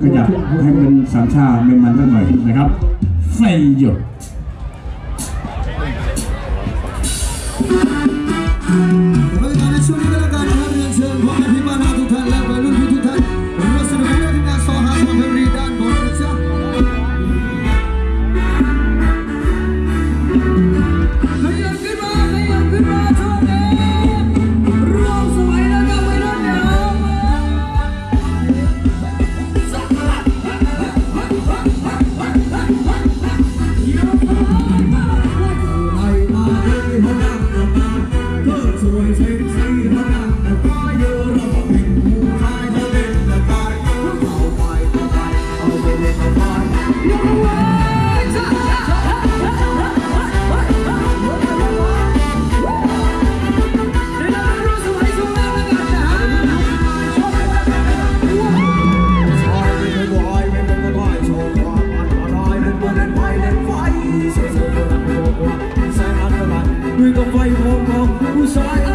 ก็อยากให้มันสามชาเป็นมันสักหน่อยนะครับไฟหยุดเราจะทำในช่วงนี้ก็แล้วกัน So I